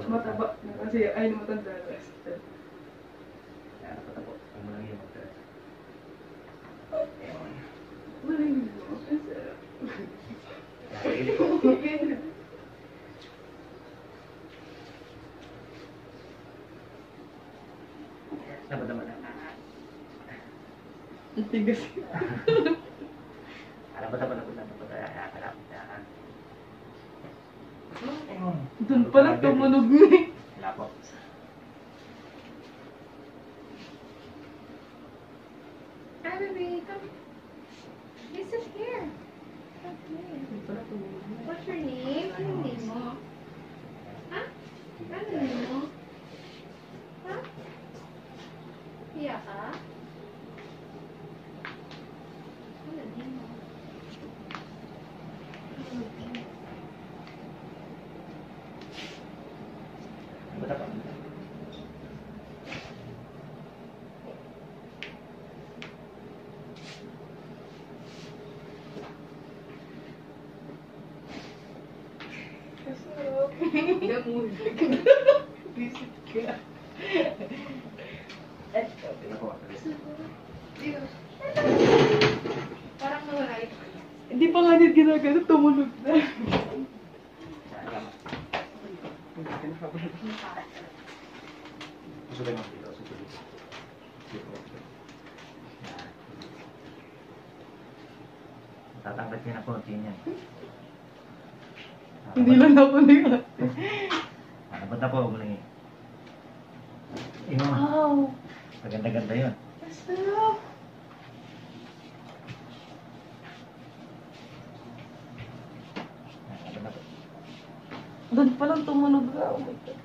mas mataba na kasi ay matanda na. Napatabo. Huwag mo lang yung mag-dress. Ayun. Maling mo. Ang sarap. Kaya hindi ko. Dapat naman. Ang tigas. Alam ba dapat ako dapat kaya kalapit na. Doon pala tumunog na eh. Wala po. Hi, baby. Come. You sit here. Na. What's your name? Name mo? Ha? Anong name mo? Ha? Iya ka? Anong name mo? Name mo? Dapat ako. Kasarap. Namunog. Visit ka. Eto. Parang nawala yung Hindi pa nga niya ginagano, tumunog na. Gusto yung dito. Gusto dito. Yan. Tatangkat niya na konti niyan. Hindi lang ako na yun. Ano ba na po? Huwag mo lang eh. Wow. maganda-ganda yun. Masarap. Doon pa lang tumunog na. Oh my God.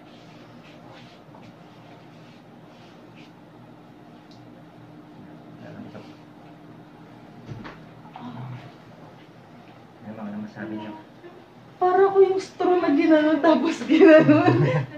Ano ito? Ano mga naman sabi niyo? Para ko yung straw na ginanon tapos ginanon.